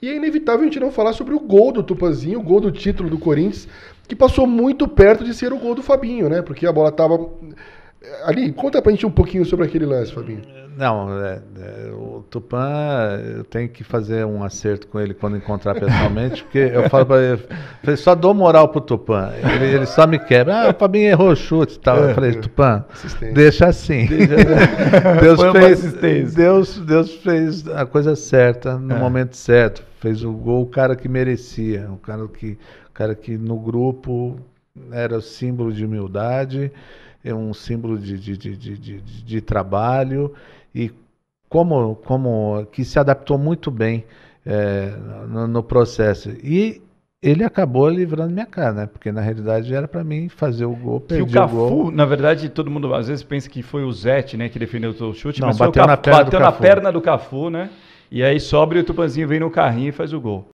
E é inevitável a gente não falar sobre o gol do Tupanzinho, o gol do título do Corinthians, que passou muito perto de ser o gol do Fabinho, né? Porque a bola tava. Ali, conta pra gente um pouquinho sobre aquele lance, Fabinho. Não, é, é, o Tupã, eu tenho que fazer um acerto com ele quando encontrar pessoalmente, porque eu falo pra ele, falei, só dou moral pro Tupã. Ele, ele só me quebra. Ah, o Fabinho errou o chute e tal. Eu falei, Tupã, Assistência. deixa assim. Deus, Foi uma fez, assistência. Deus, Deus fez a coisa certa, no É. momento certo. Fez o gol o cara que merecia, o cara que, o cara que no grupo era símbolo de humildade, é um símbolo de, de, de, de, de, trabalho e como, como que se adaptou muito bem é, no, no processo. E ele acabou livrando minha cara, né? Porque na realidade era para mim fazer o gol, perdi o o, gol. na verdade, todo mundo às vezes pensa que foi o Zete, né, que defendeu o chute, Não, mas bateu na Cafu- perna do bateu na Cafu. perna do Cafu, né? E aí sobra e o Tupanzinho vem no carrinho e faz o gol.